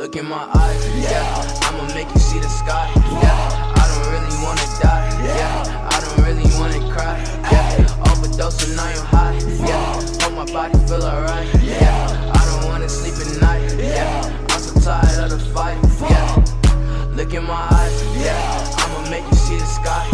Look in my eyes, yeah. I'ma make you see the sky, yeah. I don't really wanna die, yeah. I don't really wanna cry, yeah. Overdose and I am high, yeah. Hope my body feel alright, yeah. I don't wanna sleep at night, yeah. I'm so tired of the fight, yeah. Look in my eyes, yeah. I'ma make you see the sky,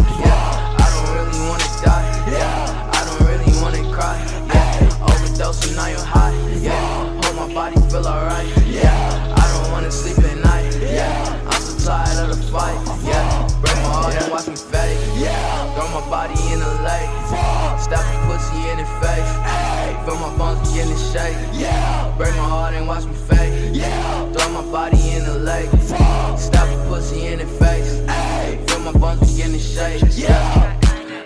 Throw my body in the lake, Stop a pussy in the face, feel my bones begin to shake. Break my heart and watch me fade, yeah. Throw my body in the lake, Stop a pussy in the face, feel my bones begin to shake, yeah.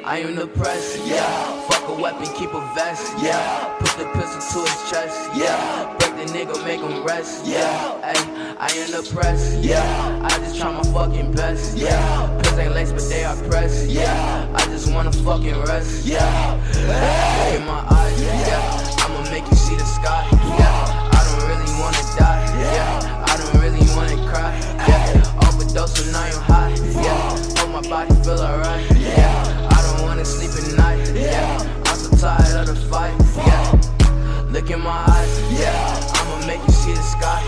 I am the press, yeah. Fuck a weapon, keep a vest, yeah. Put the pistol to his chest, yeah. Break the nigga, make him rest, yeah. Ay, I am the press, yeah. I just try my fucking best, yeah. Pills ain't laced, but they are pressed, yeah. I just wanna fucking rest, yeah. Look in my eyes, yeah. I'ma make you see the sky, yeah. I don't really wanna die, yeah. I don't really wanna cry, yeah. Overdose and I am high, yeah. Hope my body feel alright, yeah. I don't wanna sleep at night, yeah. I'm so tired of the fight, yeah. Look in my eyes, yeah. I'ma make you see the sky,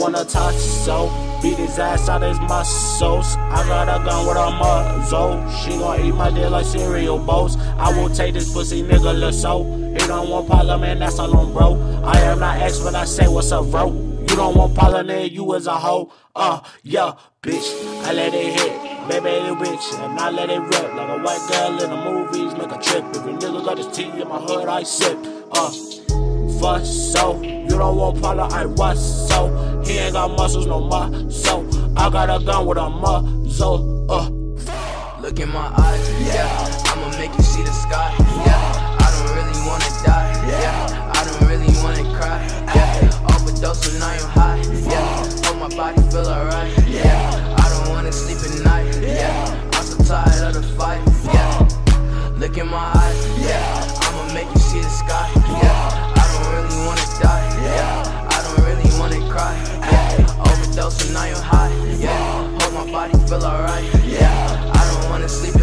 wanna touch so Beat his ass out his muscles. I got a gun with a muzzle. She gon' eat my dick like cereal bowls. I will take this pussy nigga look so. He don't want man that's all on bro. I am not X, but I say what's up, bro. You don't want parliament, you as a hoe. Uh, yeah, bitch. I let it hit. Baby, it rich, and I let it rip like a white girl in the movies. Make a trip. If a nigga got his tea in my hood, I sip. Uh, fuss so. Want Paula, I was so. He ain't got muscles, no muscle. I got a gun with a muzzle. Uh. Look in my eyes, yeah. I'ma make you see the sky, yeah. I don't really wanna die, yeah. I don't really wanna cry, yeah. Overdose and I am high, yeah. Hope my body feel alright, yeah. I don't wanna sleep at night, yeah. I'm so tired of the fight, yeah. Look in my eyes, so now you're high. Yeah, hold my body, feel alright. Yeah, I don't wanna sleep.